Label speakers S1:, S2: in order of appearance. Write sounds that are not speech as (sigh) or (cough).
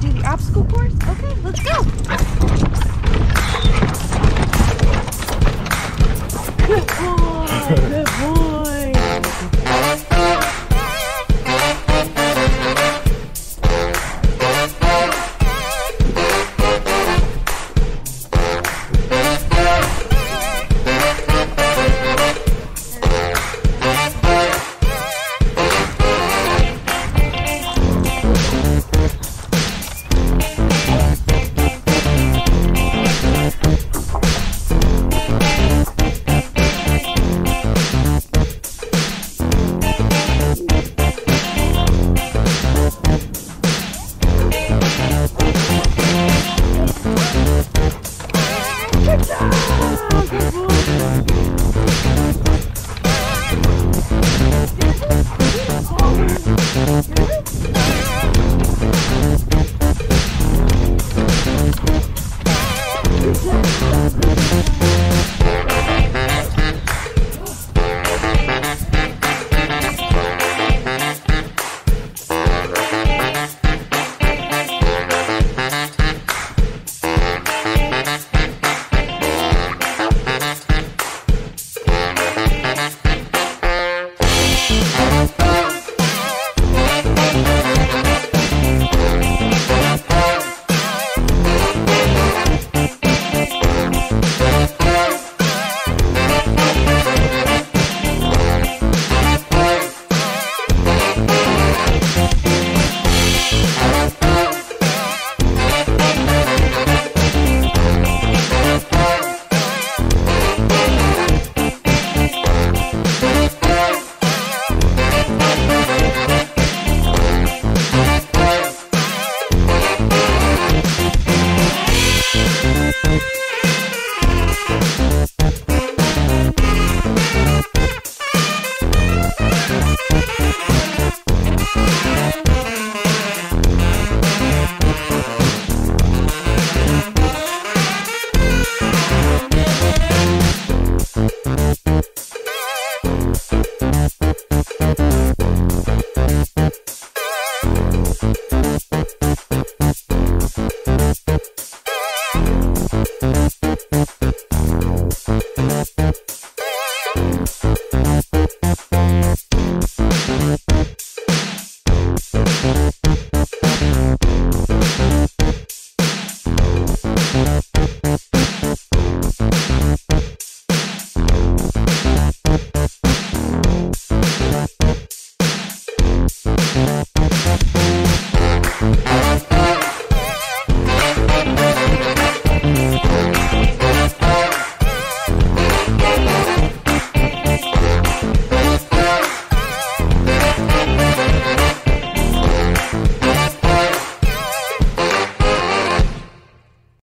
S1: gonna do the obstacle course? Okay, let's go. (laughs)